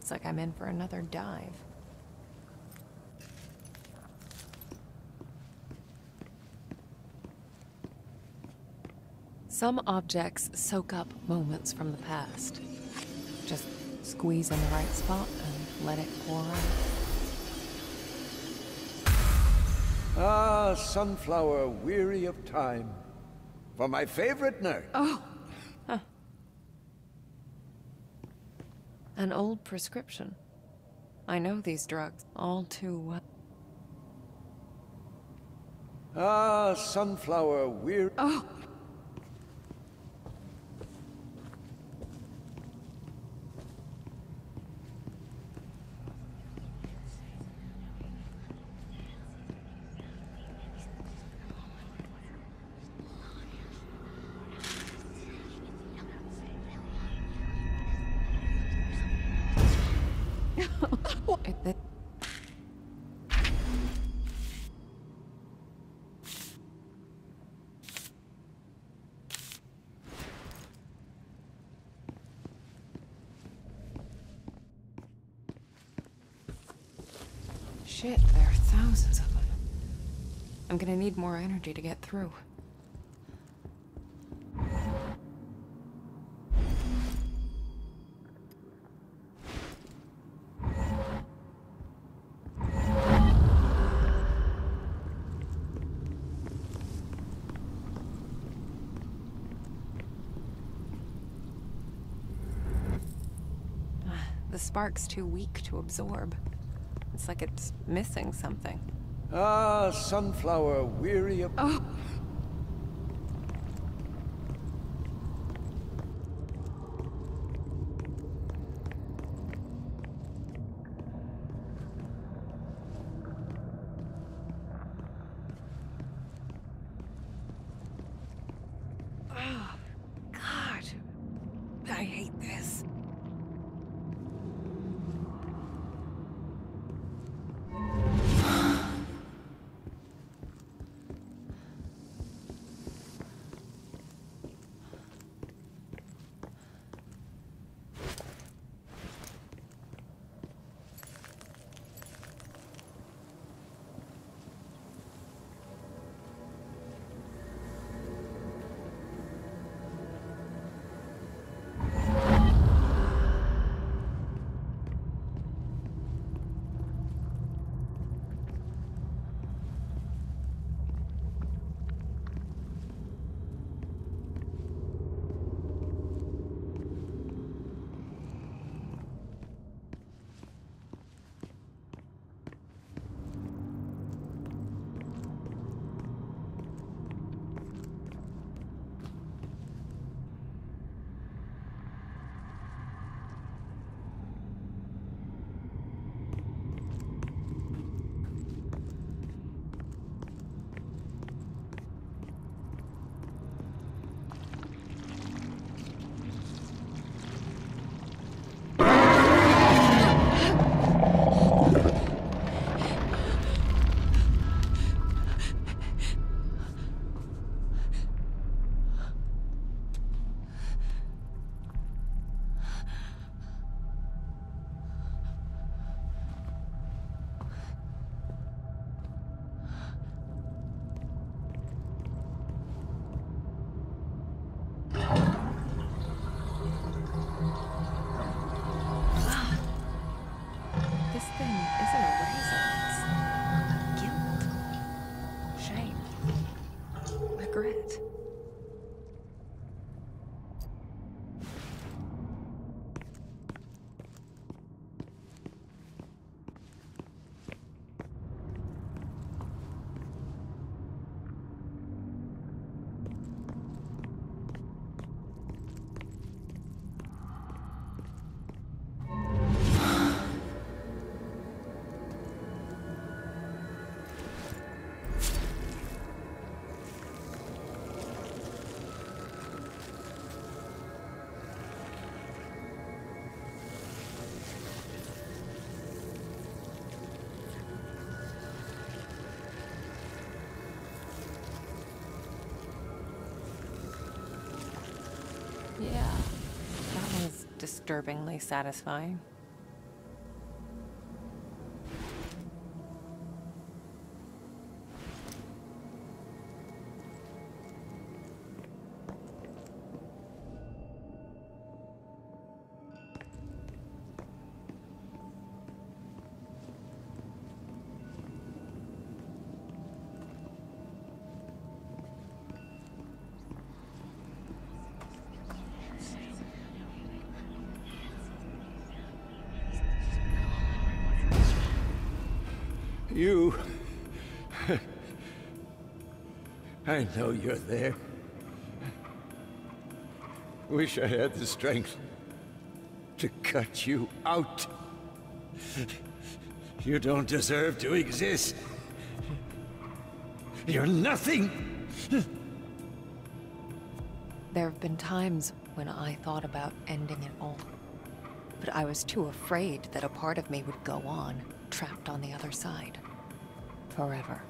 Looks like I'm in for another dive. Some objects soak up moments from the past. Just squeeze in the right spot and let it pour out. Ah, sunflower, weary of time. For my favorite nerd. Oh. An old prescription. I know these drugs all too well. Ah, sunflower, weary. Oh. It- it- Shit, there are thousands of them. I'm gonna need more energy to get through. Ah, the spark's too weak to absorb. It's like it's missing something. Ah, sunflower, weary of. Oh. Disturbingly satisfying. Know you're there. Wish I had the strength to cut you out. You don't deserve to exist. You're nothing! There have been times when I thought about ending it all. But I was too afraid that a part of me would go on, trapped on the other side. Forever.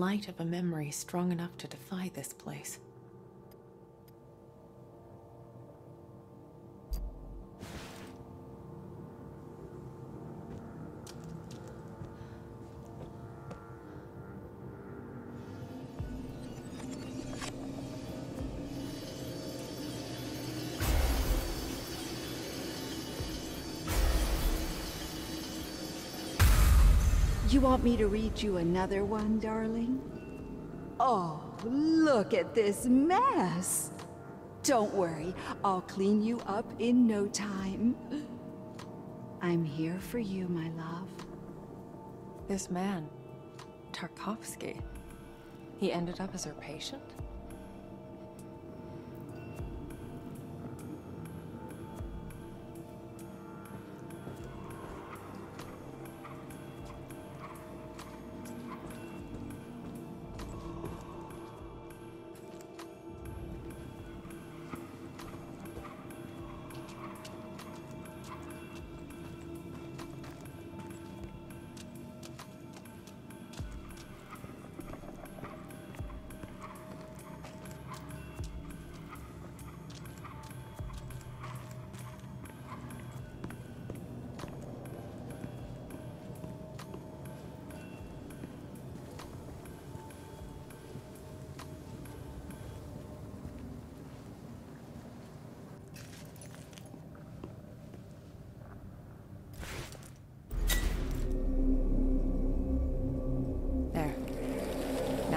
Light of a memory strong enough to defy this place. You want me to read you another one, darling? Oh, look at this mess! Don't worry, I'll clean you up in no time. I'm here for you, my love. This man, Tarkovsky, he ended up as her patient?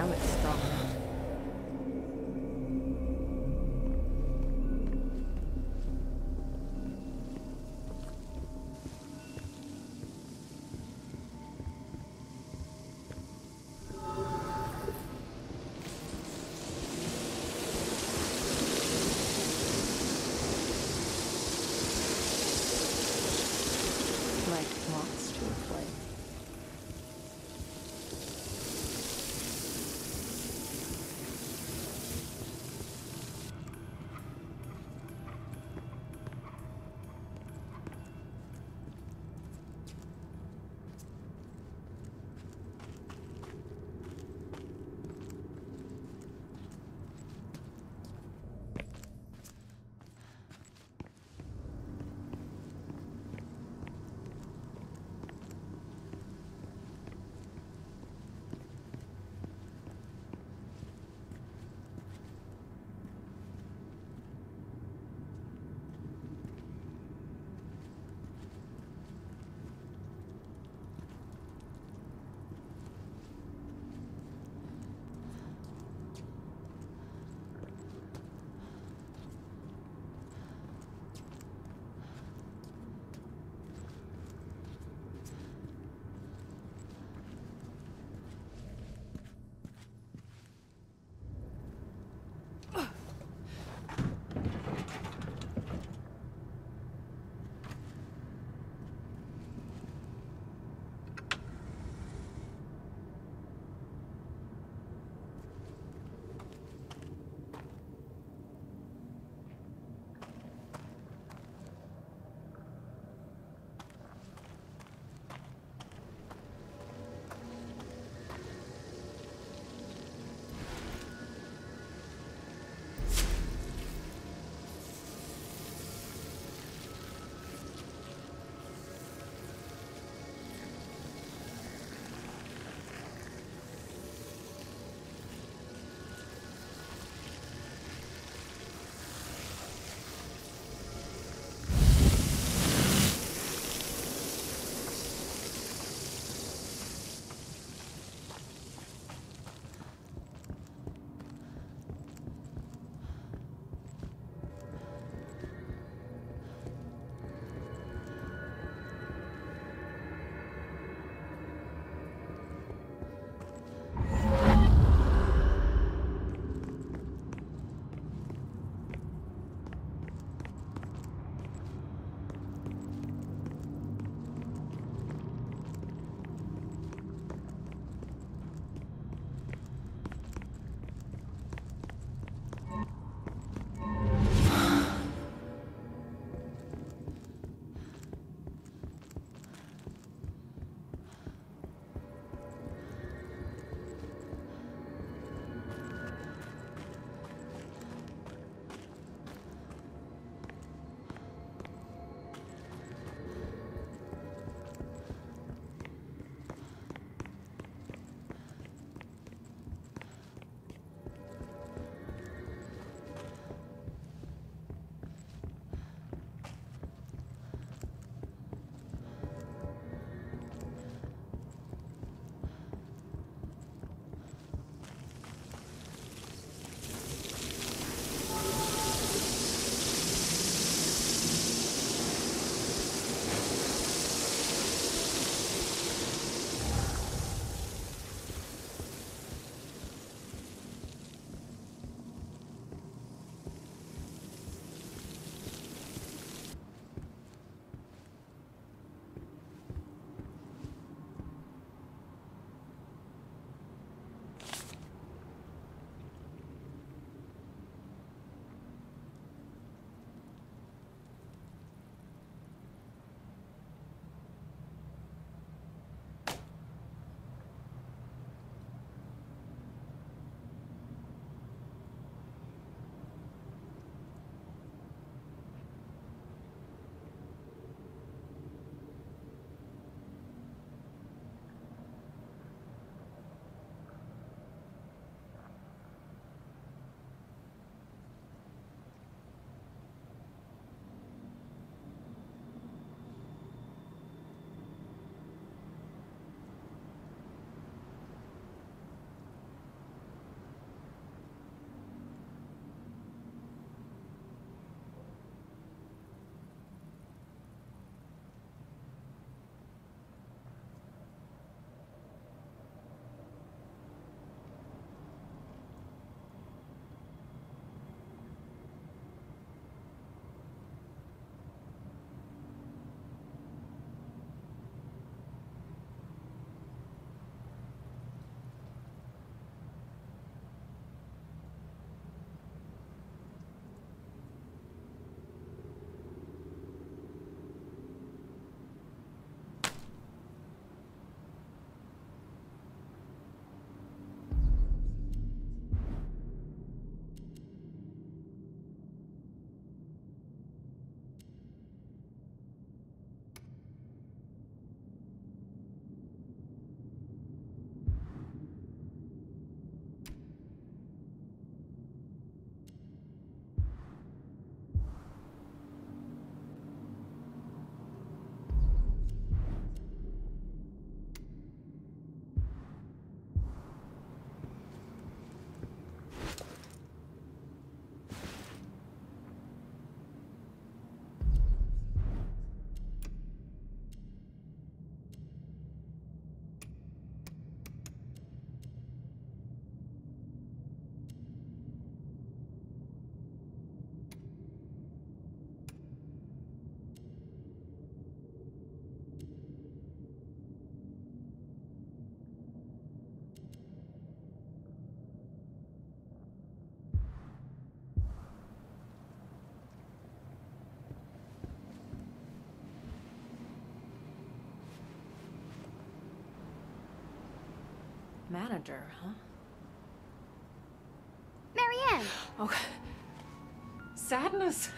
Now it's strong Manager, huh? Marianne! Oh. Sadness.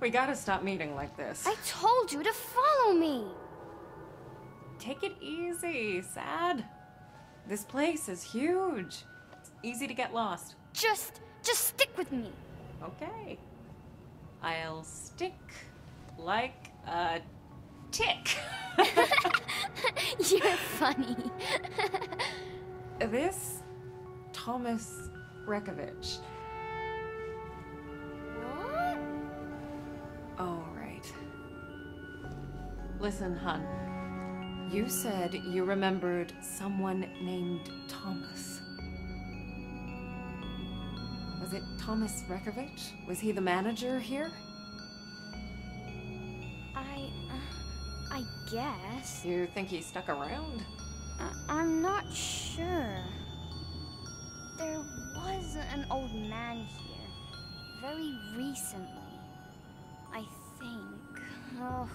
We gotta stop meeting like this. I told you to follow me! Take it easy, Sad. This place is huge. It's easy to get lost. Just, just stick with me. Okay. I'll stick like a tick. You're funny. this Thomas Rekovich. what? Oh, right. Listen, hun. You said you remembered someone named Thomas. Was it Thomas Rekovich? Was he the manager here? I, uh, I guess. You think he stuck around? Uh, I'm not sure. There was an old man here, very recently. I think. Oh,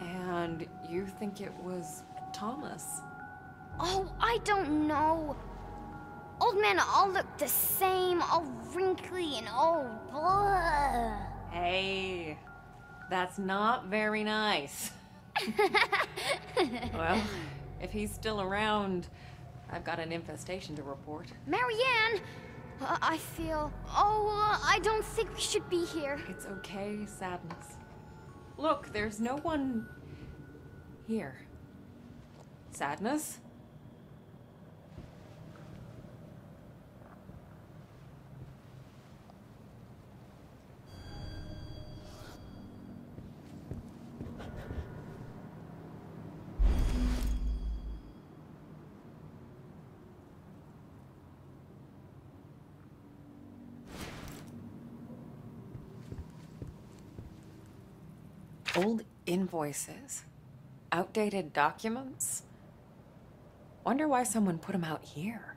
And you think it was Thomas? oh, I don't know. Old men all look the same, all wrinkly and old. Blah. Hey, that's not very nice. well, if he's still around, I've got an infestation to report. Marianne, uh, I feel. Oh, uh, I don't think we should be here. It's okay, sadness. Look, there's no one here. Sadness? Old invoices. Outdated documents. Wonder why someone put them out here.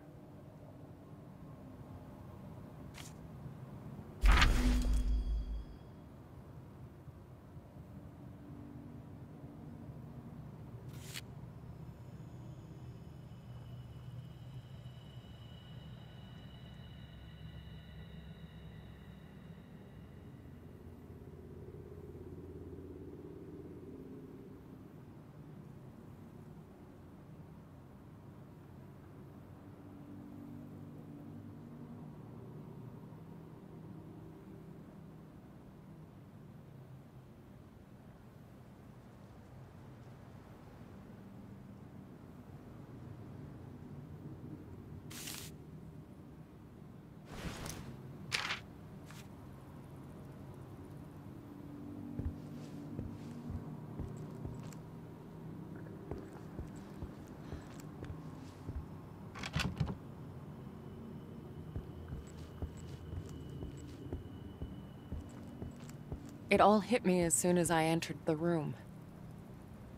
It all hit me as soon as I entered the room.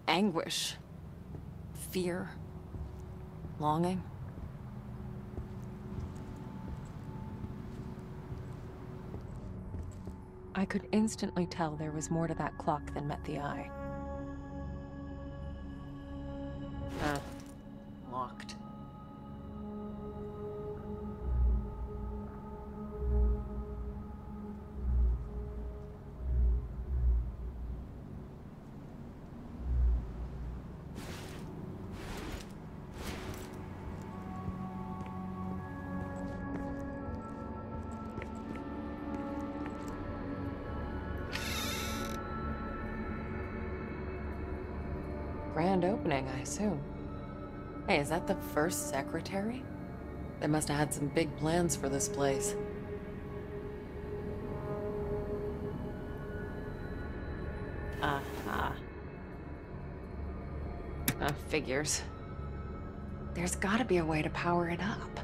Anguish. Fear. Longing. I could instantly tell there was more to that clock than met the eye. That the first secretary? They must have had some big plans for this place. Uh-huh. Uh, figures. There's gotta be a way to power it up.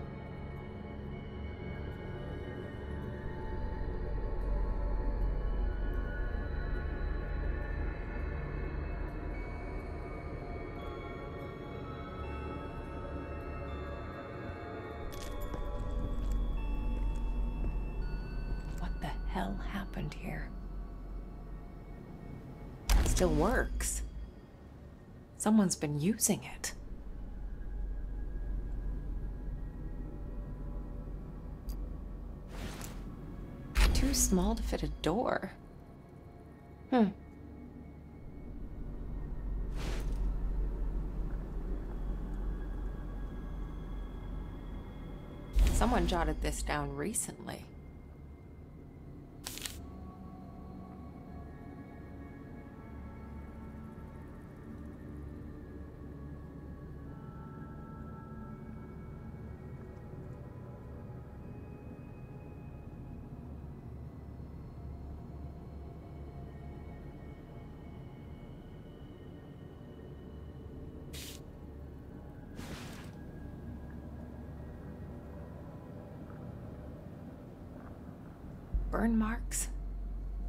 Someone's been using it. Too small to fit a door. Hmm. Someone jotted this down recently.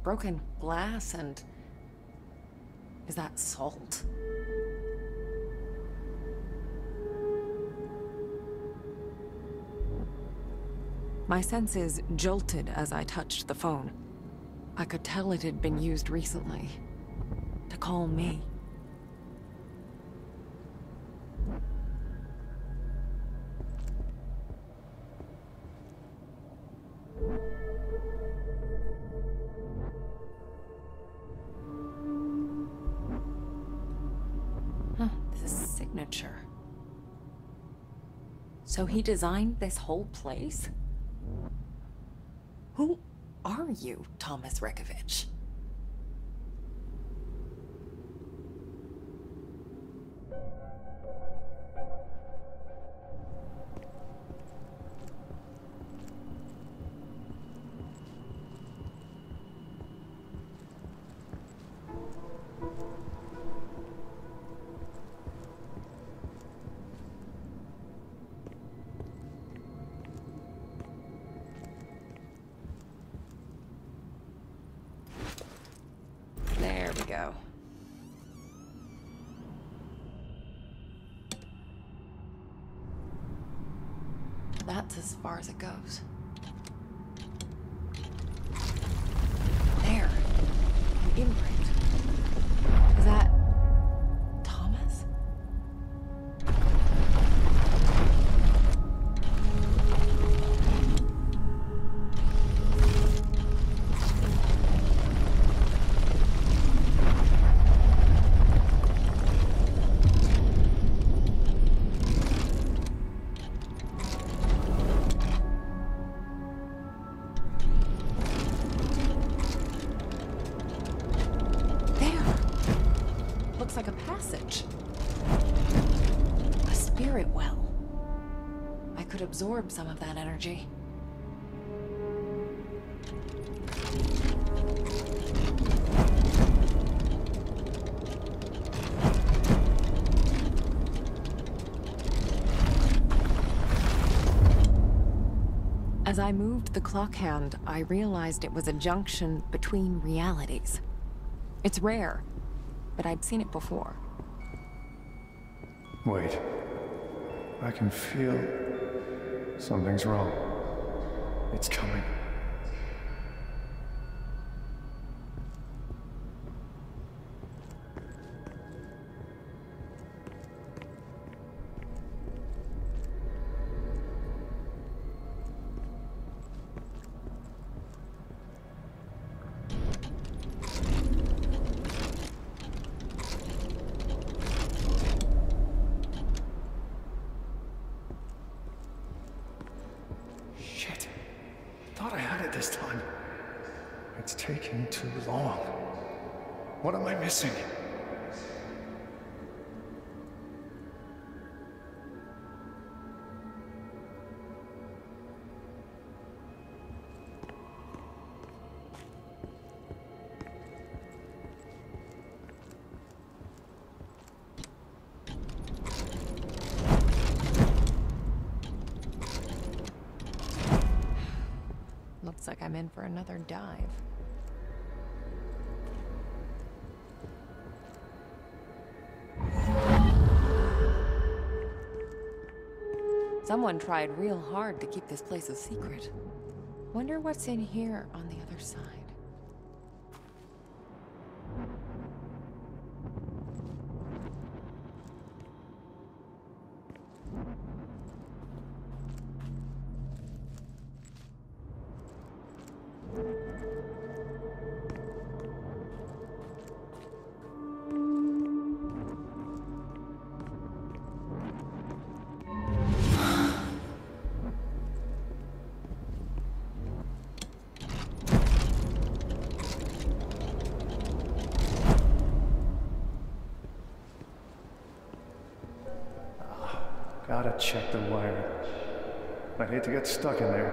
Broken glass, and. Is that salt? My senses jolted as I touched the phone. I could tell it had been used recently. To call me. He designed this whole place? Who are you, Thomas Rekovich? As it goes. Absorb some of that energy. As I moved the clock hand, I realized it was a junction between realities. It's rare, but I'd seen it before. Wait. I can feel Something's wrong. It's coming. I'm in for another dive. Someone tried real hard to keep this place a secret. Wonder what's in here on the other side. Get stuck in there.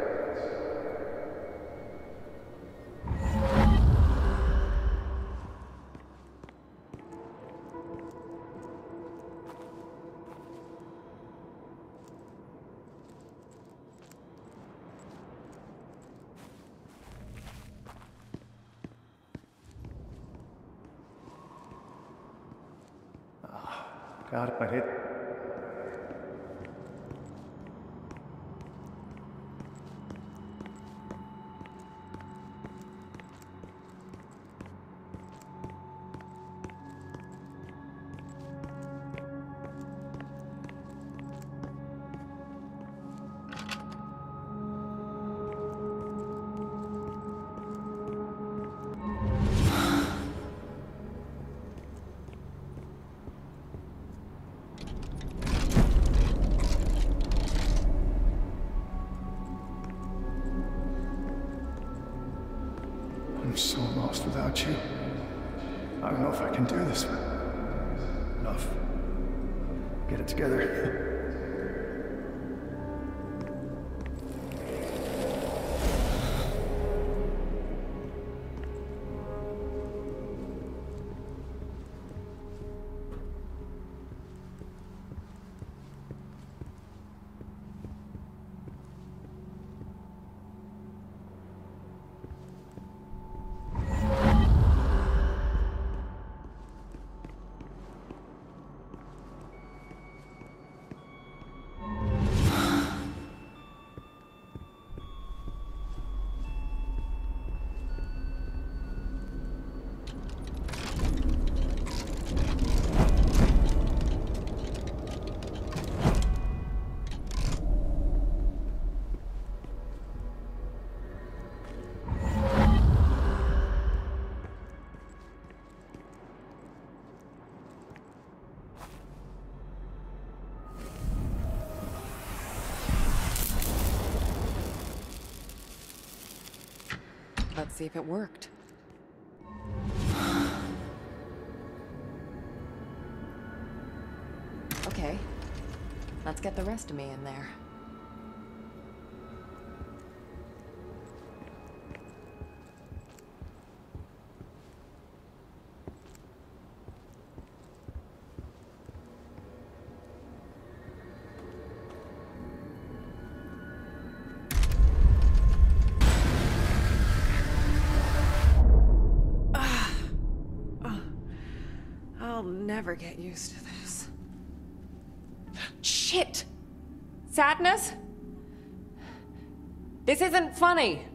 Ah, God, I'd. I'm see if it worked. Okay. Let's get the rest of me in there. Used to this. Shit! Sadness? This isn't funny.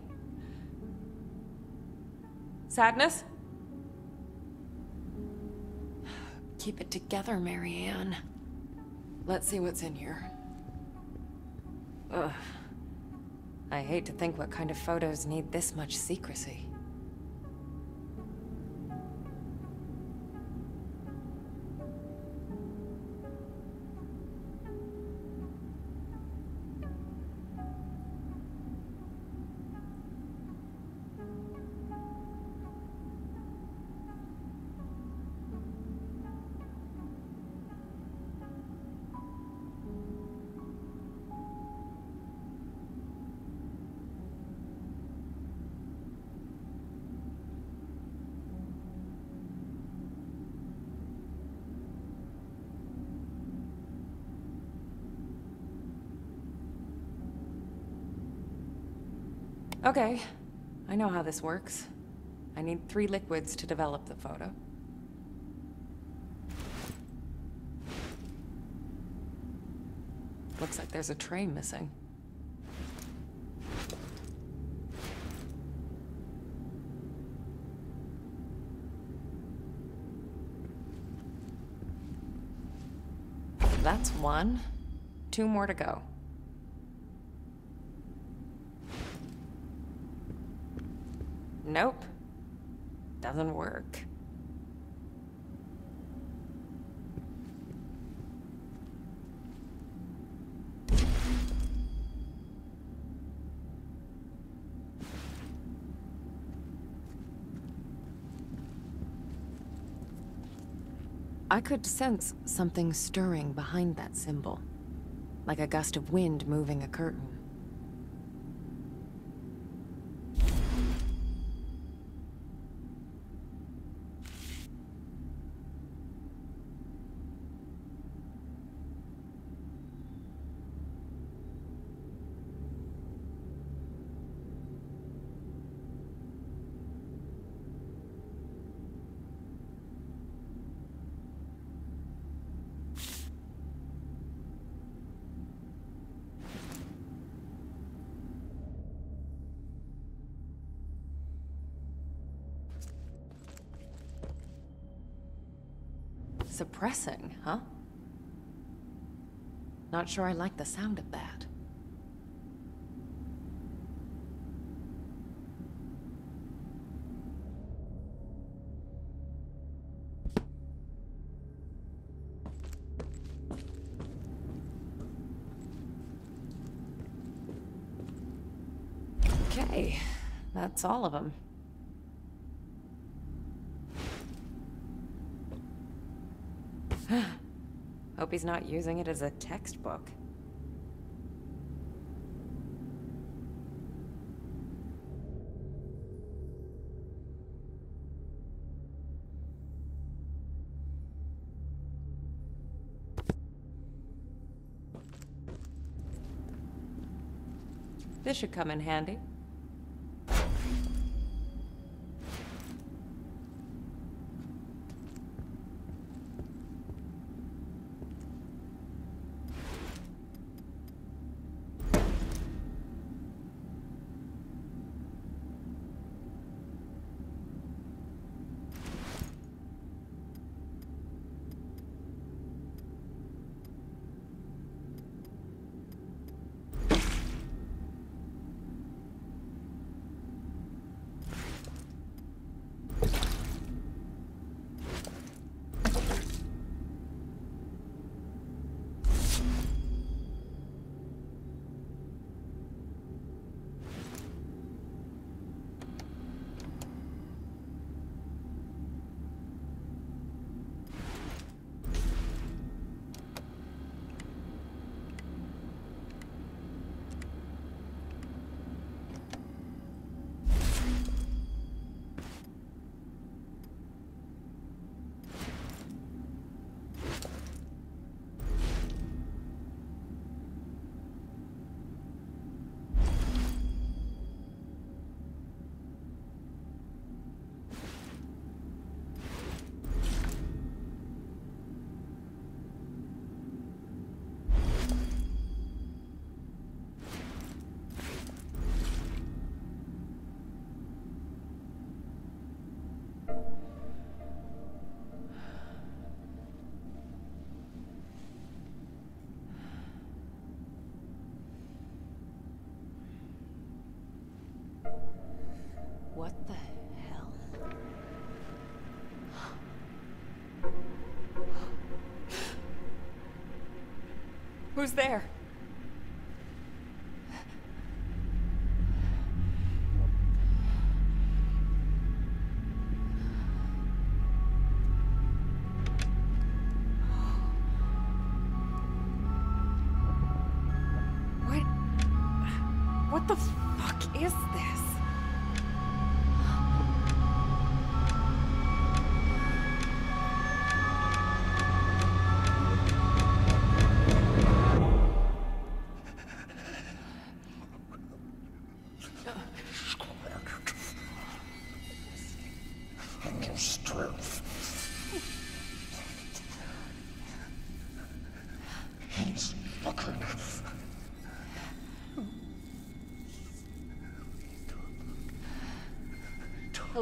Sadness? Keep it together, Marianne. Let's see what's in here. Ugh. I hate to think what kind of photos need this much secrecy. Okay, I know how this works. I need three liquids to develop the photo. Looks like there's a tray missing. That's one. Two more to go. I could sense something stirring behind that symbol. like a gust of wind moving a curtain. Suppressing, huh? Not sure I like the sound of that. Okay, that's all of them. Hope he's not using it as a textbook. This should come in handy. What the hell? Who's there?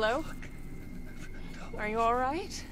Hello? Are you alright?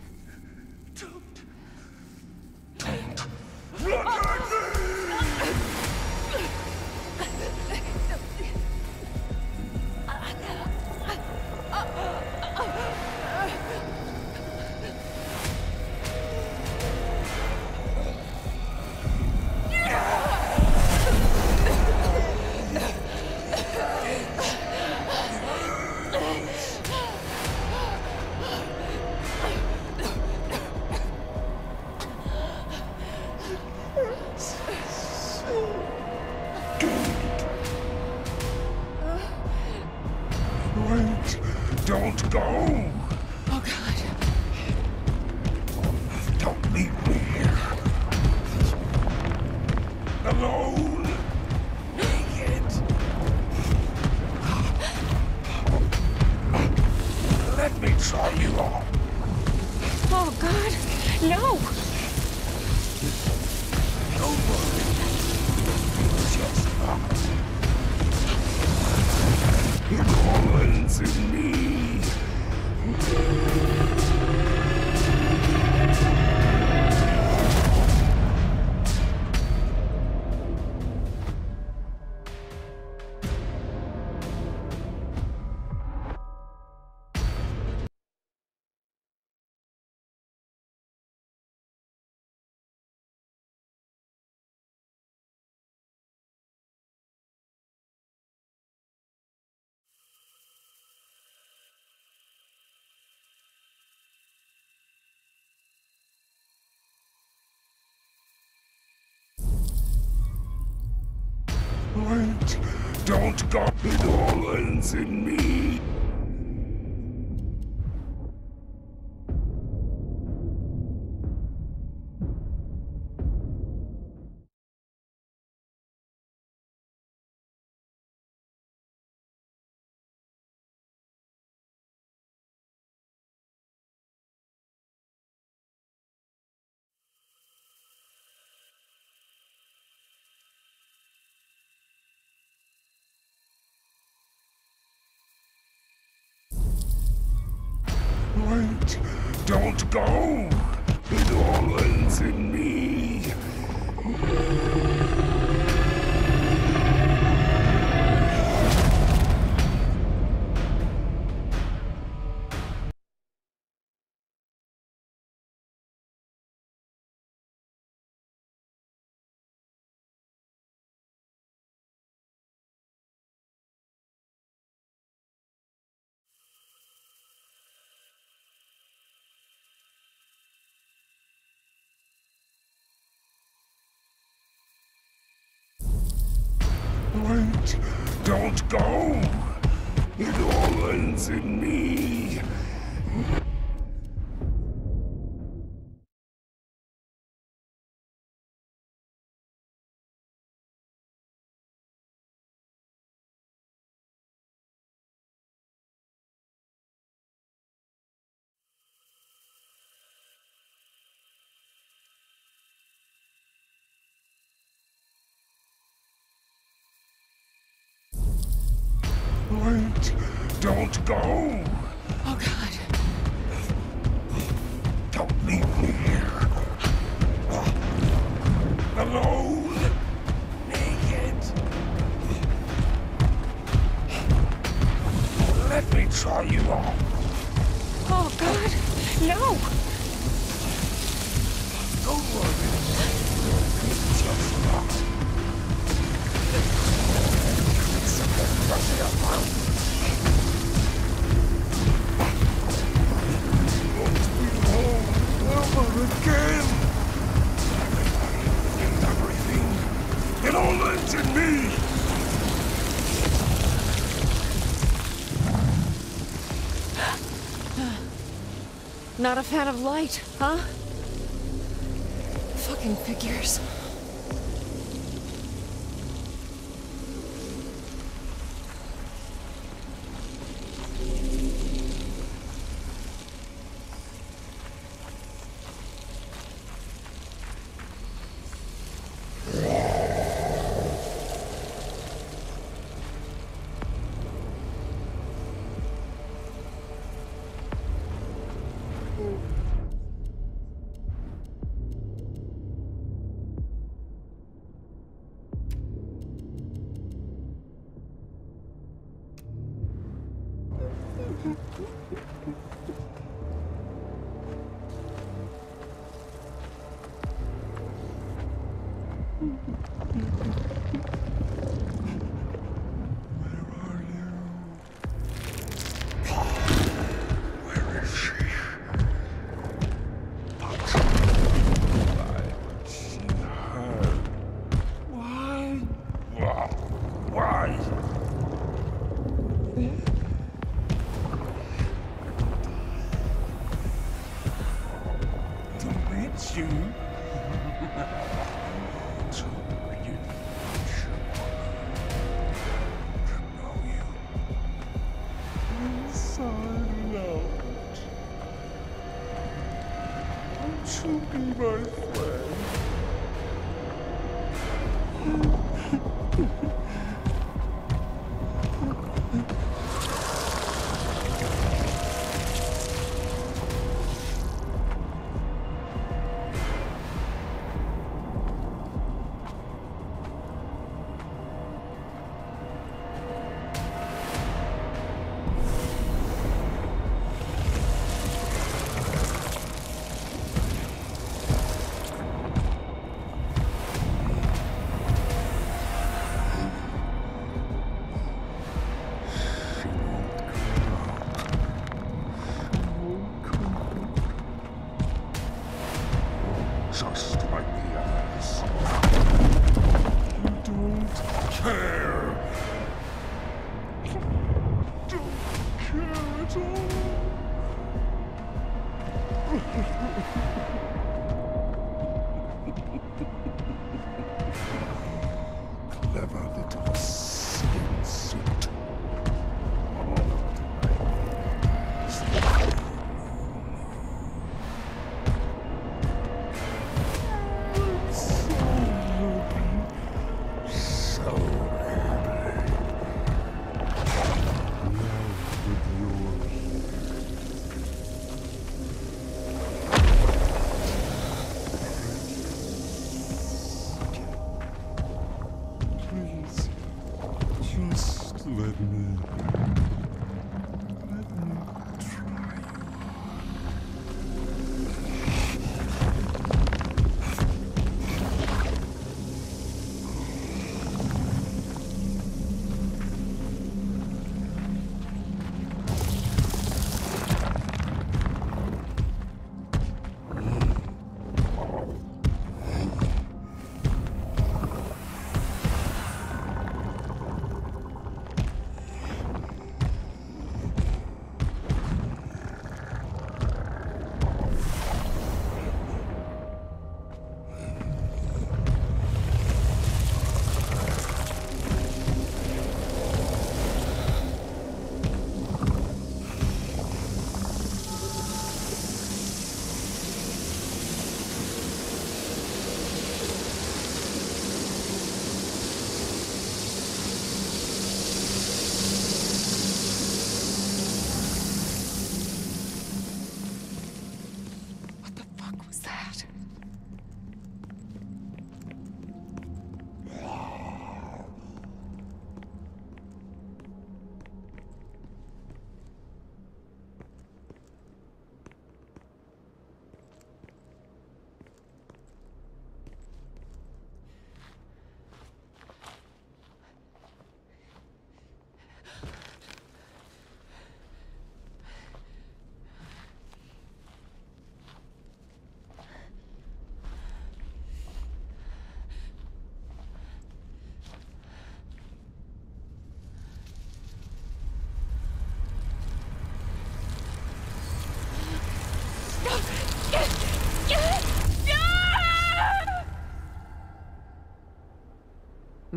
Don't go! Oh god. Don't leave me here. Alone. Naked. Let me try you on. Oh god. No! Don't worry. Just not. It all ends me. Don't go. It all in me. Don't go. It all ends in me. Wait. Don't go. It all ends in me. Don't go. Oh god. Don't leave me here. Alone. Naked. Let me try you on. Oh god. No! Don't worry. Just not. Never again. Everything. It all ends in me. Not a fan of light, huh? Fucking figures.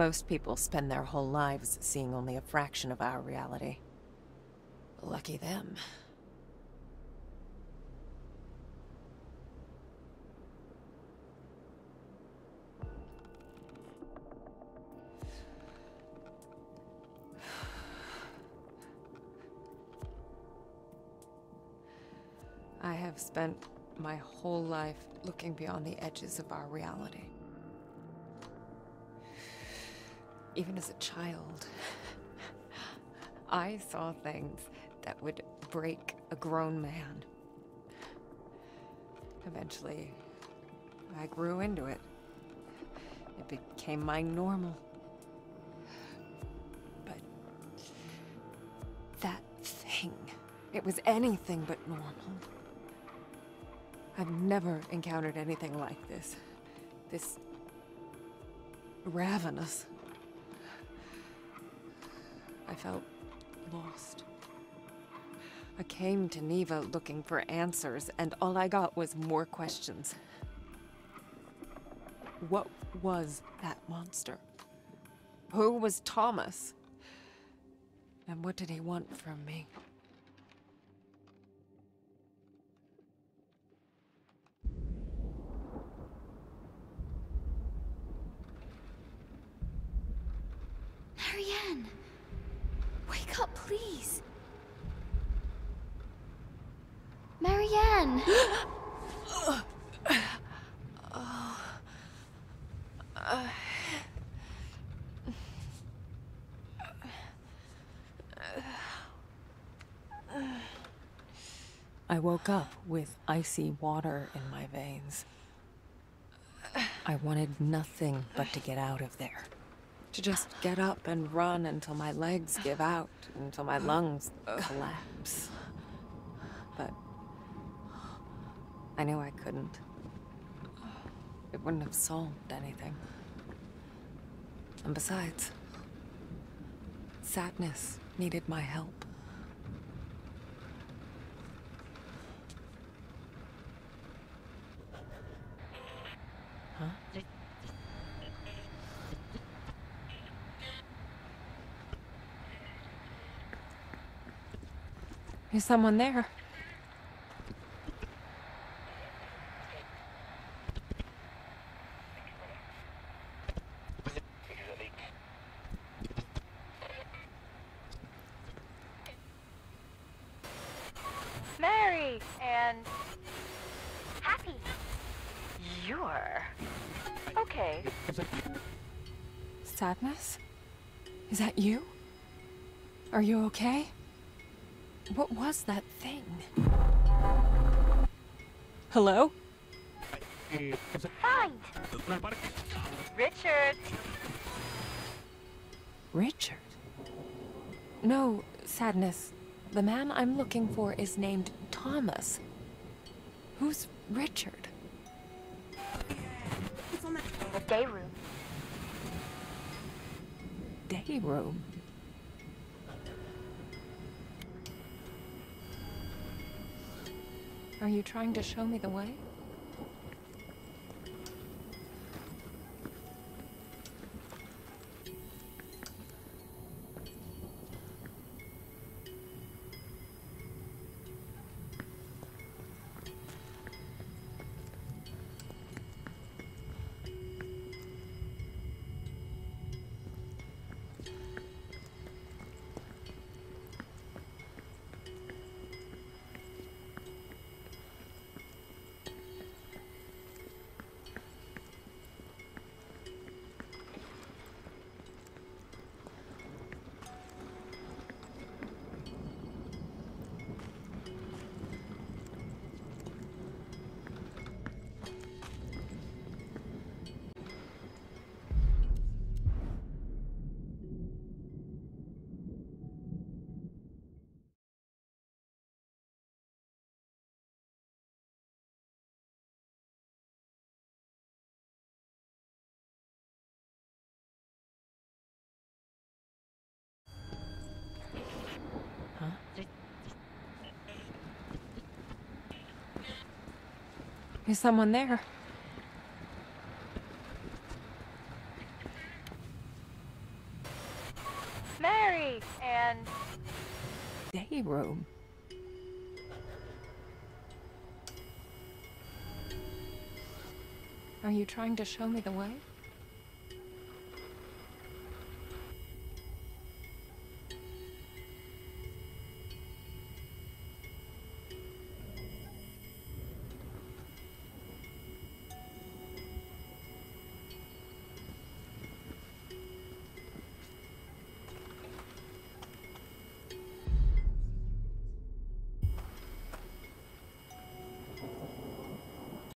Most people spend their whole lives seeing only a fraction of our reality. Lucky them. I have spent my whole life looking beyond the edges of our reality. Even as a child, I saw things that would break a grown man. Eventually, I grew into it. It became my normal. But that thing, it was anything but normal. I've never encountered anything like this. This ravenous. I felt lost. I came to Niwa looking for answers, and all I got was more questions. What was that monster? Who was Thomas? And what did he want from me? Marianne! Wake up, please! Marianne! I woke up with icy water in my veins. I wanted nothing but to get out of there. To just get up and run until my legs give out, until my lungs collapse. But I knew I couldn't. It wouldn't have solved anything. And besides, sadness needed my help. Is someone there? Was that thing? Hello? Fine. Richard. Richard? No, Sadness. The man I'm looking for is named Thomas. Who's Richard? Trying to show me the way? Is someone there? Mary and Day room. Are you trying to show me the way?